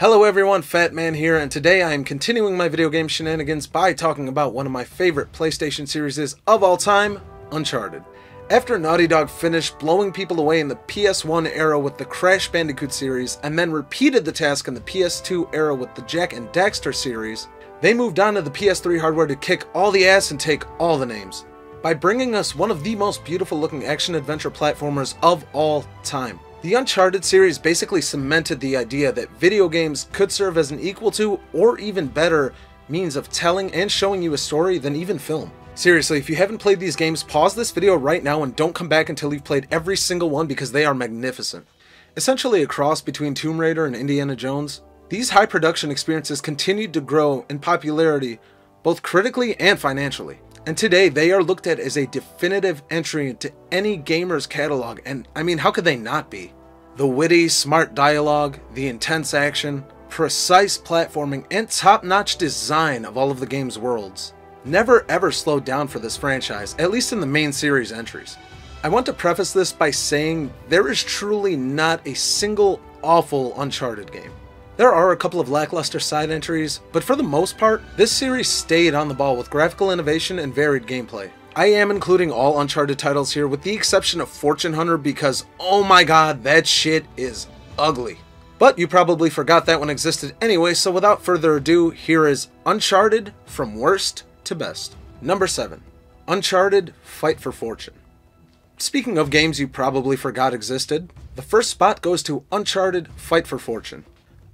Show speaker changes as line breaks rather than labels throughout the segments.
Hello everyone, Fat Man here, and today I am continuing my video game shenanigans by talking about one of my favorite PlayStation series of all time, Uncharted. After Naughty Dog finished blowing people away in the PS1 era with the Crash Bandicoot series, and then repeated the task in the PS2 era with the Jak and Daxter series, they moved on to the PS3 hardware to kick all the ass and take all the names, by bringing us one of the most beautiful looking action-adventure platformers of all time. The Uncharted series basically cemented the idea that video games could serve as an equal to, or even better, means of telling and showing you a story than even film. Seriously, if you haven't played these games, pause this video right now and don't come back until you've played every single one because they are magnificent. Essentially a cross between Tomb Raider and Indiana Jones, these high production experiences continued to grow in popularity both critically and financially. And today they are looked at as a definitive entry into any gamer's catalog, and I mean, how could they not be? The witty, smart dialogue, the intense action, precise platforming, and top notch design of all of the game's worlds never ever slowed down for this franchise, at least in the main series entries. I want to preface this by saying there is truly not a single awful Uncharted game. There are a couple of lackluster side entries, but for the most part, this series stayed on the ball with graphical innovation and varied gameplay. I am including all Uncharted titles here with the exception of Fortune Hunter because oh my god, that shit is ugly. But you probably forgot that one existed anyway, so without further ado, here is Uncharted from worst to best. Number 7. Uncharted Fight for Fortune. Speaking of games you probably forgot existed, the first spot goes to Uncharted Fight for Fortune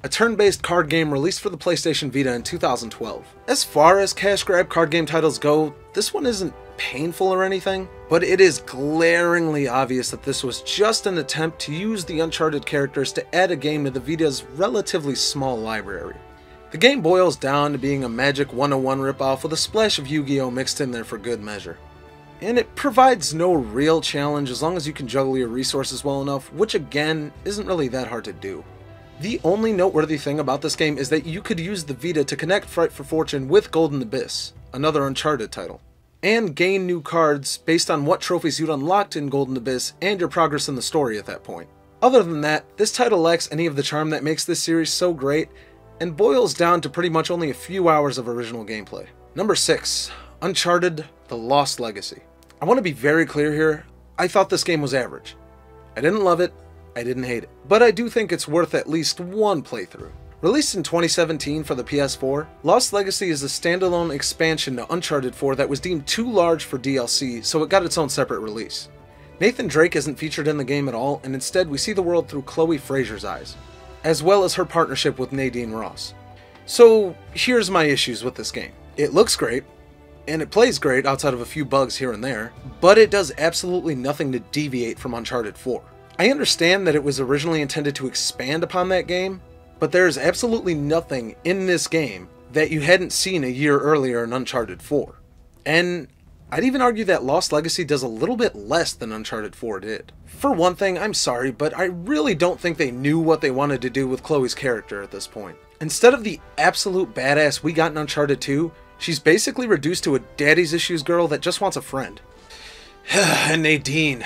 a turn-based card game released for the PlayStation Vita in 2012. As far as cash grab card game titles go, this one isn't painful or anything, but it is glaringly obvious that this was just an attempt to use the Uncharted characters to add a game to the Vita's relatively small library. The game boils down to being a Magic 101 ripoff with a splash of Yu-Gi-Oh! mixed in there for good measure. And it provides no real challenge as long as you can juggle your resources well enough, which again, isn't really that hard to do. The only noteworthy thing about this game is that you could use the Vita to connect Fight for Fortune with Golden Abyss, another Uncharted title, and gain new cards based on what trophies you'd unlocked in Golden Abyss and your progress in the story at that point. Other than that, this title lacks any of the charm that makes this series so great, and boils down to pretty much only a few hours of original gameplay. Number 6. Uncharted The Lost Legacy. I want to be very clear here, I thought this game was average. I didn't love it, I didn't hate it, but I do think it's worth at least one playthrough. Released in 2017 for the PS4, Lost Legacy is a standalone expansion to Uncharted 4 that was deemed too large for DLC, so it got its own separate release. Nathan Drake isn't featured in the game at all, and instead we see the world through Chloe Frazer's eyes, as well as her partnership with Nadine Ross. So here's my issues with this game. It looks great, and it plays great outside of a few bugs here and there, but it does absolutely nothing to deviate from Uncharted 4. I understand that it was originally intended to expand upon that game, but there is absolutely nothing in this game that you hadn't seen a year earlier in Uncharted 4. And I'd even argue that Lost Legacy does a little bit less than Uncharted 4 did. For one thing, I'm sorry, but I really don't think they knew what they wanted to do with Chloe's character at this point. Instead of the absolute badass we got in Uncharted 2, she's basically reduced to a daddy's issues girl that just wants a friend. and Nadine.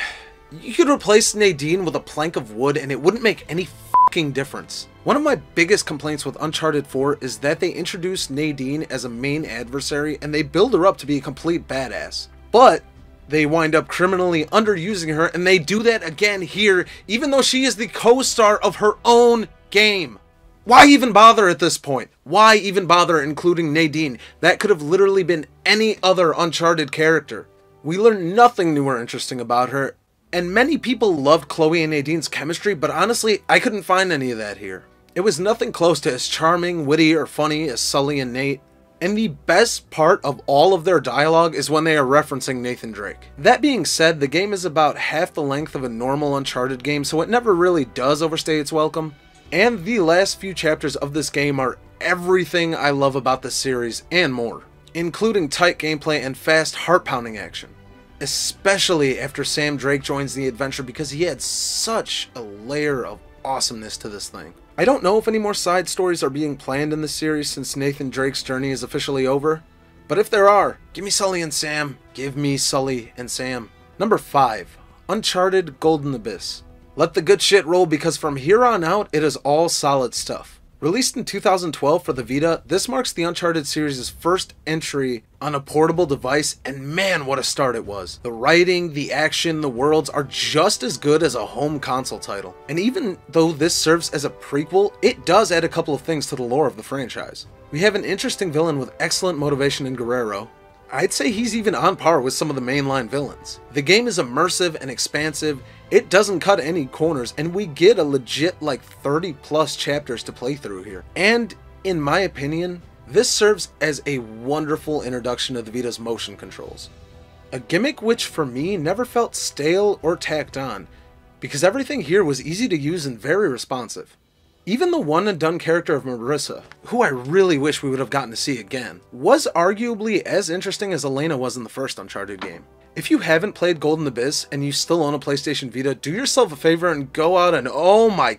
You could replace Nadine with a plank of wood and it wouldn't make any fucking difference. One of my biggest complaints with Uncharted 4 is that they introduce Nadine as a main adversary and they build her up to be a complete badass. But they wind up criminally underusing her and they do that again here even though she is the co-star of her own game. Why even bother at this point? Why even bother including Nadine? That could have literally been any other Uncharted character. We learn nothing new or interesting about her, and many people loved Chloe and Nadine's chemistry, but honestly, I couldn't find any of that here. It was nothing close to as charming, witty, or funny as Sully and Nate. And the best part of all of their dialogue is when they are referencing Nathan Drake. That being said, the game is about half the length of a normal Uncharted game, so it never really does overstay its welcome. And the last few chapters of this game are everything I love about the series and more, including tight gameplay and fast heart-pounding action especially after Sam Drake joins the adventure because he adds such a layer of awesomeness to this thing. I don't know if any more side stories are being planned in the series since Nathan Drake's journey is officially over, but if there are, give me Sully and Sam. Give me Sully and Sam. Number 5. Uncharted Golden Abyss. Let the good shit roll because from here on out, it is all solid stuff. Released in 2012 for the Vita, this marks the Uncharted series' first entry on a portable device, and man, what a start it was. The writing, the action, the worlds are just as good as a home console title. And even though this serves as a prequel, it does add a couple of things to the lore of the franchise. We have an interesting villain with excellent motivation in Guerrero, I'd say he's even on par with some of the mainline villains. The game is immersive and expansive, it doesn't cut any corners, and we get a legit like 30 plus chapters to play through here. And in my opinion, this serves as a wonderful introduction to the Vita's motion controls. A gimmick which for me never felt stale or tacked on, because everything here was easy to use and very responsive. Even the one and done character of Marisa, who I really wish we would have gotten to see again, was arguably as interesting as Elena was in the first Uncharted game. If you haven't played Golden Abyss and you still own a PlayStation Vita, do yourself a favor and go out and oh my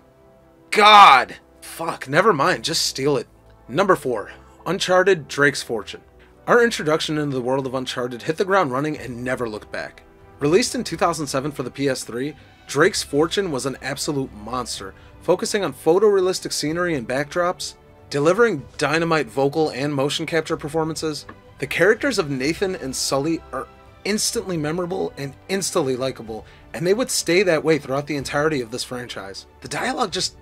god! Fuck, never mind, just steal it. Number 4. Uncharted Drake's Fortune. Our introduction into the world of Uncharted hit the ground running and never looked back. Released in 2007 for the PS3, Drake's Fortune was an absolute monster, focusing on photorealistic scenery and backdrops, delivering dynamite vocal and motion capture performances. The characters of Nathan and Sully are instantly memorable and instantly likable, and they would stay that way throughout the entirety of this franchise. The dialogue just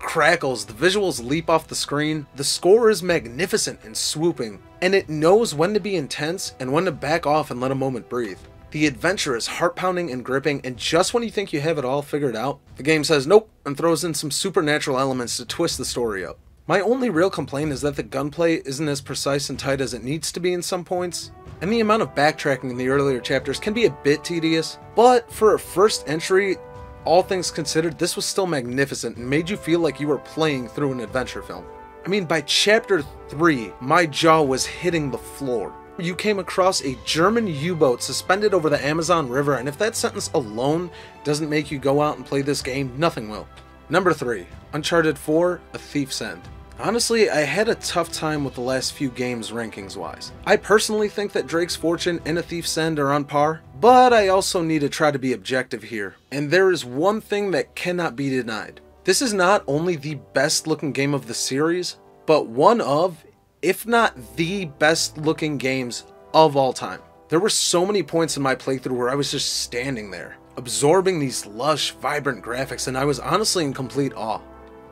crackles, the visuals leap off the screen, the score is magnificent and swooping, and it knows when to be intense and when to back off and let a moment breathe. The adventure is heart pounding and gripping, and just when you think you have it all figured out, the game says nope and throws in some supernatural elements to twist the story up. My only real complaint is that the gunplay isn't as precise and tight as it needs to be in some points, and the amount of backtracking in the earlier chapters can be a bit tedious, but for a first entry, all things considered, this was still magnificent and made you feel like you were playing through an adventure film. I mean, by chapter 3, my jaw was hitting the floor you came across a German U-boat suspended over the Amazon River, and if that sentence alone doesn't make you go out and play this game, nothing will. Number 3. Uncharted 4, A Thief's End. Honestly, I had a tough time with the last few games rankings wise. I personally think that Drake's Fortune and A Thief's End are on par, but I also need to try to be objective here, and there is one thing that cannot be denied. This is not only the best looking game of the series, but one of, if not the best looking games of all time. There were so many points in my playthrough where I was just standing there, absorbing these lush, vibrant graphics, and I was honestly in complete awe.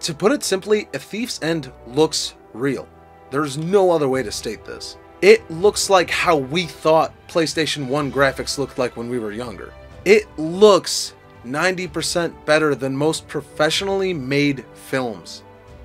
To put it simply, A Thief's End looks real. There's no other way to state this. It looks like how we thought PlayStation 1 graphics looked like when we were younger. It looks 90% better than most professionally made films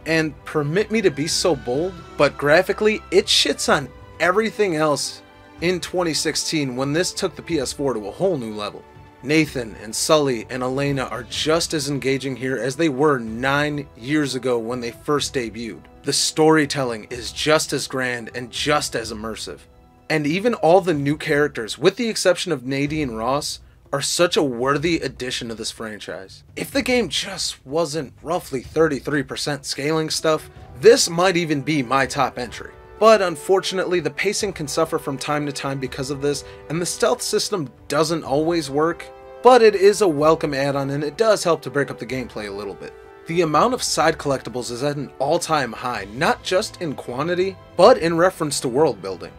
and permit me to be so bold, but graphically, it shits on everything else in 2016 when this took the PS4 to a whole new level. Nathan and Sully and Elena are just as engaging here as they were nine years ago when they first debuted. The storytelling is just as grand and just as immersive. And even all the new characters, with the exception of Nadine Ross, are such a worthy addition to this franchise. If the game just wasn't roughly 33% scaling stuff, this might even be my top entry. But unfortunately, the pacing can suffer from time to time because of this, and the stealth system doesn't always work, but it is a welcome add-on and it does help to break up the gameplay a little bit. The amount of side collectibles is at an all-time high, not just in quantity, but in reference to world building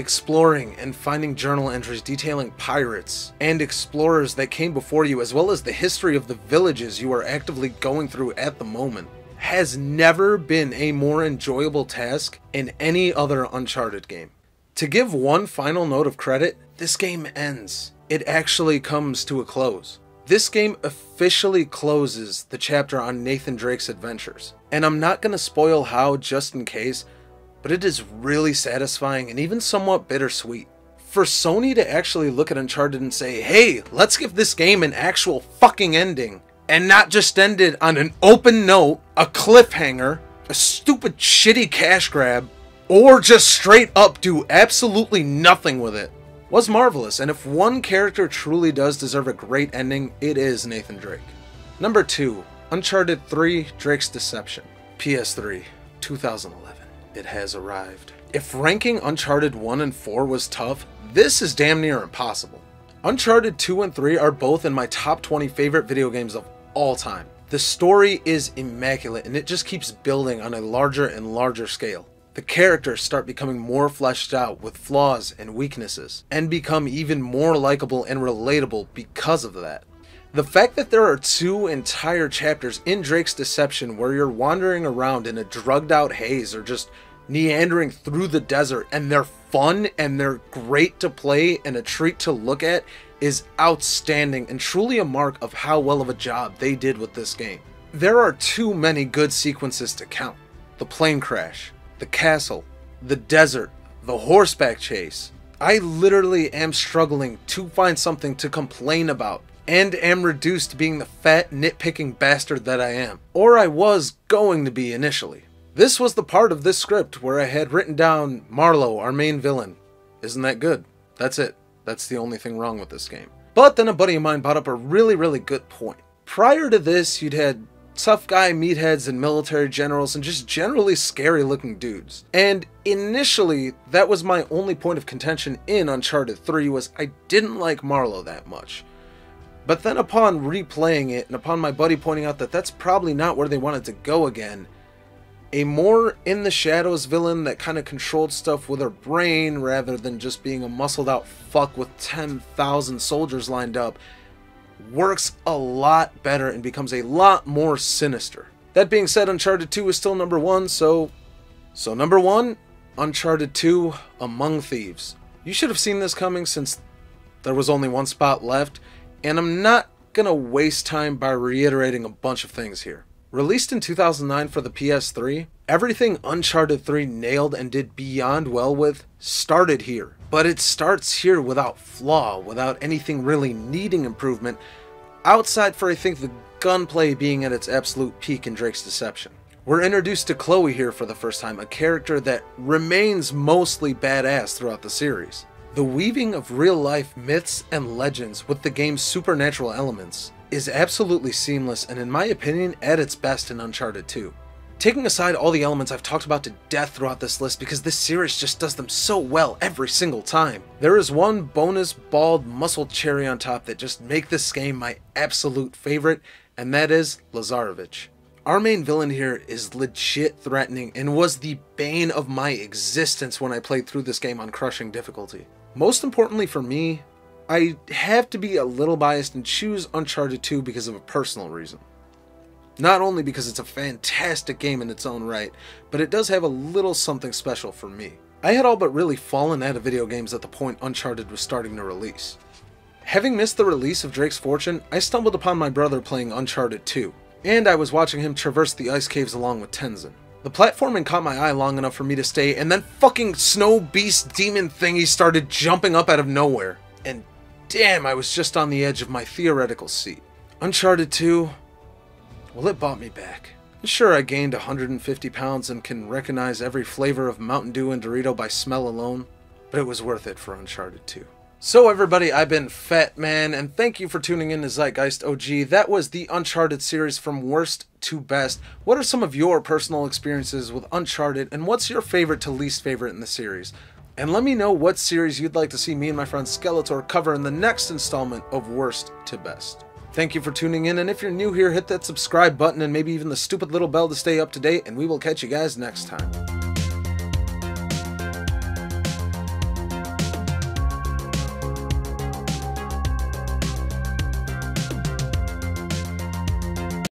exploring and finding journal entries detailing pirates and explorers that came before you, as well as the history of the villages you are actively going through at the moment, has never been a more enjoyable task in any other Uncharted game. To give one final note of credit, this game ends. It actually comes to a close. This game officially closes the chapter on Nathan Drake's adventures. And I'm not going to spoil how just in case, but it is really satisfying and even somewhat bittersweet. For Sony to actually look at Uncharted and say, hey, let's give this game an actual fucking ending, and not just end it on an open note, a cliffhanger, a stupid shitty cash grab, or just straight up do absolutely nothing with it, was marvelous, and if one character truly does deserve a great ending, it is Nathan Drake. Number 2, Uncharted 3 Drake's Deception, PS3, 2011 it has arrived. If ranking Uncharted 1 and 4 was tough, this is damn near impossible. Uncharted 2 and 3 are both in my top 20 favorite video games of all time. The story is immaculate and it just keeps building on a larger and larger scale. The characters start becoming more fleshed out with flaws and weaknesses, and become even more likable and relatable because of that. The fact that there are two entire chapters in Drake's Deception where you're wandering around in a drugged out haze or just meandering through the desert and they're fun and they're great to play and a treat to look at is outstanding and truly a mark of how well of a job they did with this game. There are too many good sequences to count. The plane crash, the castle, the desert, the horseback chase. I literally am struggling to find something to complain about and am reduced to being the fat, nitpicking bastard that I am. Or I was going to be initially. This was the part of this script where I had written down Marlowe, our main villain. Isn't that good? That's it. That's the only thing wrong with this game. But then a buddy of mine brought up a really, really good point. Prior to this, you'd had tough guy meatheads and military generals and just generally scary looking dudes. And initially, that was my only point of contention in Uncharted 3 was I didn't like Marlowe that much. But then upon replaying it and upon my buddy pointing out that that's probably not where they wanted to go again, a more in the shadows villain that kind of controlled stuff with her brain rather than just being a muscled out fuck with 10,000 soldiers lined up works a lot better and becomes a lot more sinister. That being said, Uncharted 2 is still number 1, so so number 1, Uncharted 2 Among Thieves. You should have seen this coming since there was only one spot left and I'm not gonna waste time by reiterating a bunch of things here. Released in 2009 for the PS3, everything Uncharted 3 nailed and did beyond well with started here. But it starts here without flaw, without anything really needing improvement, outside for I think the gunplay being at its absolute peak in Drake's Deception. We're introduced to Chloe here for the first time, a character that remains mostly badass throughout the series. The weaving of real life myths and legends with the game's supernatural elements is absolutely seamless and, in my opinion, at its best in Uncharted 2. Taking aside all the elements I've talked about to death throughout this list because this series just does them so well every single time, there is one bonus bald muscle cherry on top that just make this game my absolute favorite, and that is Lazarevich. Our main villain here is legit threatening and was the bane of my existence when I played through this game on crushing difficulty. Most importantly for me, I have to be a little biased and choose Uncharted 2 because of a personal reason. Not only because it's a fantastic game in its own right, but it does have a little something special for me. I had all but really fallen out of video games at the point Uncharted was starting to release. Having missed the release of Drake's Fortune, I stumbled upon my brother playing Uncharted 2, and I was watching him traverse the ice caves along with Tenzin. The platforming caught my eye long enough for me to stay, and then fucking snow beast demon thingy started jumping up out of nowhere. And damn, I was just on the edge of my theoretical seat. Uncharted 2, well, it bought me back. Sure, I gained 150 pounds and can recognize every flavor of Mountain Dew and Dorito by smell alone, but it was worth it for Uncharted 2. So everybody, I've been Fat Man, and thank you for tuning in to Zeitgeist OG. That was the Uncharted series from worst to best. What are some of your personal experiences with Uncharted, and what's your favorite to least favorite in the series? And let me know what series you'd like to see me and my friend Skeletor cover in the next installment of Worst to Best. Thank you for tuning in, and if you're new here, hit that subscribe button and maybe even the stupid little bell to stay up to date, and we will catch you guys next time.